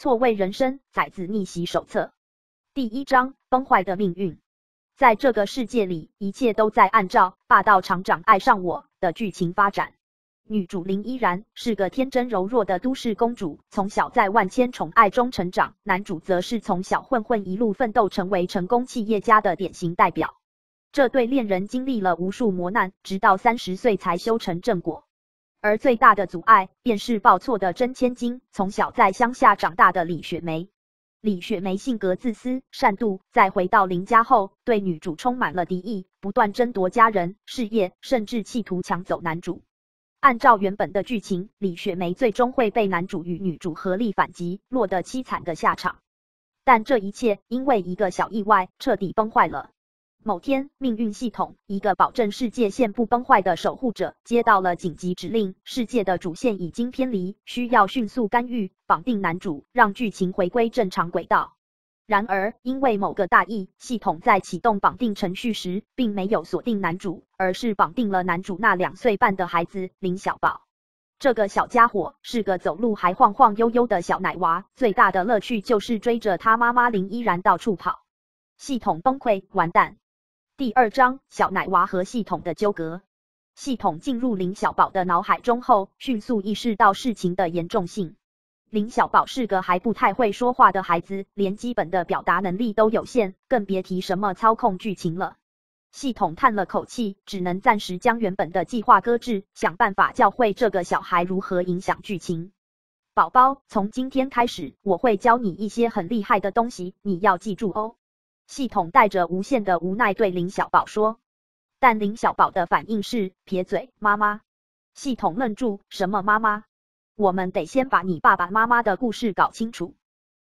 错位人生，崽子逆袭手册第一章：崩坏的命运。在这个世界里，一切都在按照霸道厂长爱上我的剧情发展。女主林依然是个天真柔弱的都市公主，从小在万千宠爱中成长。男主则是从小混混一路奋斗，成为成功企业家的典型代表。这对恋人经历了无数磨难，直到三十岁才修成正果。而最大的阻碍，便是报错的真千金。从小在乡下长大的李雪梅，李雪梅性格自私善妒，在回到林家后，对女主充满了敌意，不断争夺家人、事业，甚至企图抢走男主。按照原本的剧情，李雪梅最终会被男主与女主合力反击，落得凄惨的下场。但这一切因为一个小意外，彻底崩坏了。某天，命运系统一个保证世界线不崩坏的守护者接到了紧急指令，世界的主线已经偏离，需要迅速干预，绑定男主，让剧情回归正常轨道。然而，因为某个大意，系统在启动绑定程序时，并没有锁定男主，而是绑定了男主那两岁半的孩子林小宝。这个小家伙是个走路还晃晃悠悠的小奶娃，最大的乐趣就是追着他妈妈林依然到处跑。系统崩溃，完蛋。第二章：小奶娃和系统的纠葛。系统进入林小宝的脑海中后，迅速意识到事情的严重性。林小宝是个还不太会说话的孩子，连基本的表达能力都有限，更别提什么操控剧情了。系统叹了口气，只能暂时将原本的计划搁置，想办法教会这个小孩如何影响剧情。宝宝，从今天开始，我会教你一些很厉害的东西，你要记住哦。系统带着无限的无奈对林小宝说，但林小宝的反应是撇嘴。妈妈，系统愣住，什么妈妈？我们得先把你爸爸妈妈的故事搞清楚。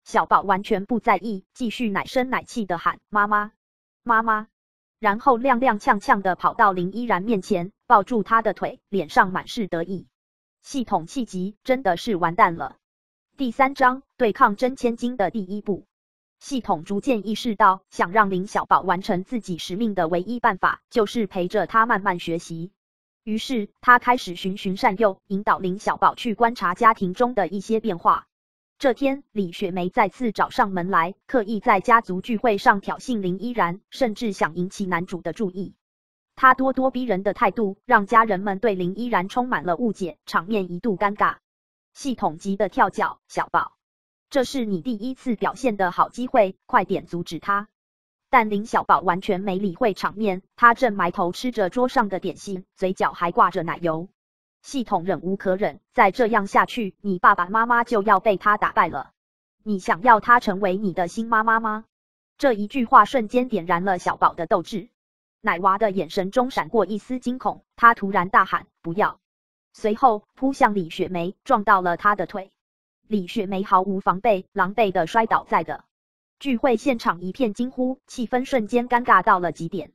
小宝完全不在意，继续奶声奶气的喊妈妈，妈妈，然后踉踉跄跄的跑到林依然面前，抱住他的腿，脸上满是得意。系统气急，真的是完蛋了。第三章，对抗真千金的第一步。系统逐渐意识到，想让林小宝完成自己使命的唯一办法，就是陪着他慢慢学习。于是，他开始循循善诱，引导林小宝去观察家庭中的一些变化。这天，李雪梅再次找上门来，刻意在家族聚会上挑衅林依然，甚至想引起男主的注意。他咄咄逼人的态度，让家人们对林依然充满了误解，场面一度尴尬。系统急得跳脚，小宝。这是你第一次表现的好机会，快点阻止他！但林小宝完全没理会场面，他正埋头吃着桌上的点心，嘴角还挂着奶油。系统忍无可忍，再这样下去，你爸爸妈妈就要被他打败了。你想要他成为你的新妈妈吗？这一句话瞬间点燃了小宝的斗志，奶娃的眼神中闪过一丝惊恐，他突然大喊：“不要！”随后扑向李雪梅，撞到了她的腿。李雪梅毫无防备，狼狈的摔倒在的聚会现场，一片惊呼，气氛瞬间尴尬到了极点。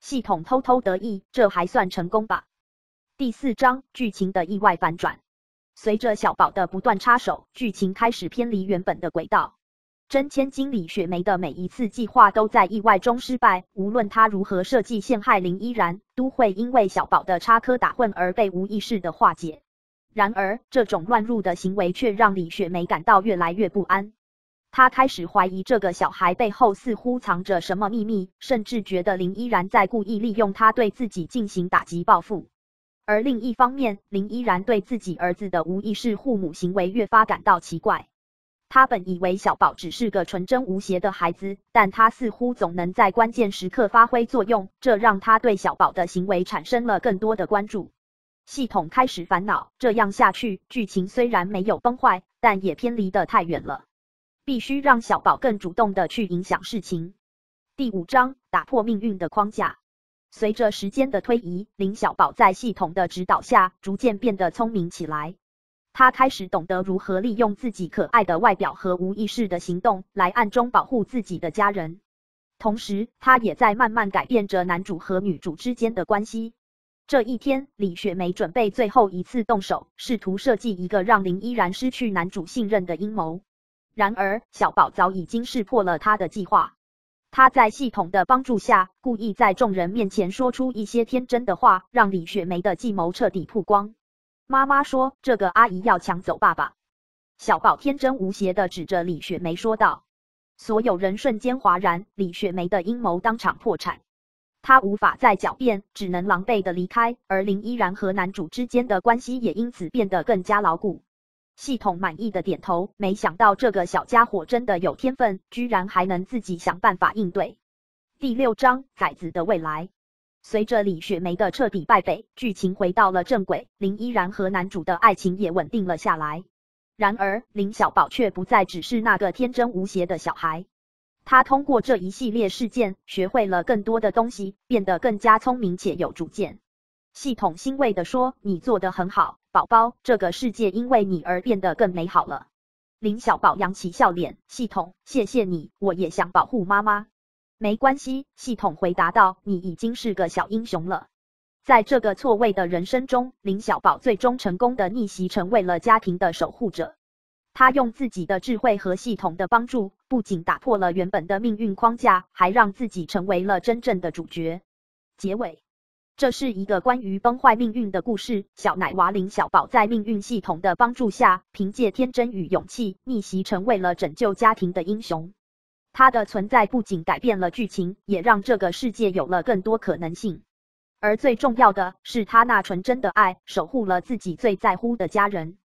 系统偷偷得意，这还算成功吧？第四章剧情的意外反转，随着小宝的不断插手，剧情开始偏离原本的轨道。真千金李雪梅的每一次计划都在意外中失败，无论她如何设计陷害林依然，都会因为小宝的插科打诨而被无意识的化解。然而，这种乱入的行为却让李雪梅感到越来越不安。她开始怀疑这个小孩背后似乎藏着什么秘密，甚至觉得林依然在故意利用他对自己进行打击报复。而另一方面，林依然对自己儿子的无意识护母行为越发感到奇怪。他本以为小宝只是个纯真无邪的孩子，但他似乎总能在关键时刻发挥作用，这让他对小宝的行为产生了更多的关注。系统开始烦恼，这样下去，剧情虽然没有崩坏，但也偏离得太远了。必须让小宝更主动的去影响事情。第五章，打破命运的框架。随着时间的推移，林小宝在系统的指导下，逐渐变得聪明起来。他开始懂得如何利用自己可爱的外表和无意识的行动，来暗中保护自己的家人。同时，他也在慢慢改变着男主和女主之间的关系。这一天，李雪梅准备最后一次动手，试图设计一个让林依然失去男主信任的阴谋。然而，小宝早已经识破了他的计划。他在系统的帮助下，故意在众人面前说出一些天真的话，让李雪梅的计谋彻底曝光。妈妈说：“这个阿姨要抢走爸爸。”小宝天真无邪的指着李雪梅说道。所有人瞬间哗然，李雪梅的阴谋当场破产，他无法再狡辩，只能狼狈的离开。而林依然和男主之间的关系也因此变得更加牢固。系统满意的点头，没想到这个小家伙真的有天分，居然还能自己想办法应对。第六章崽子的未来。随着李雪梅的彻底败北，剧情回到了正轨，林依然和男主的爱情也稳定了下来。然而，林小宝却不再只是那个天真无邪的小孩。他通过这一系列事件，学会了更多的东西，变得更加聪明且有主见。系统欣慰地说：“你做得很好，宝宝。这个世界因为你而变得更美好了。”林小宝扬起笑脸：“系统，谢谢你。我也想保护妈妈。”没关系，系统回答道：“你已经是个小英雄了。”在这个错位的人生中，林小宝最终成功的逆袭，成为了家庭的守护者。他用自己的智慧和系统的帮助，不仅打破了原本的命运框架，还让自己成为了真正的主角。结尾，这是一个关于崩坏命运的故事。小奶娃林小宝在命运系统的帮助下，凭借天真与勇气，逆袭成为了拯救家庭的英雄。他的存在不仅改变了剧情，也让这个世界有了更多可能性。而最重要的是，他那纯真的爱守护了自己最在乎的家人。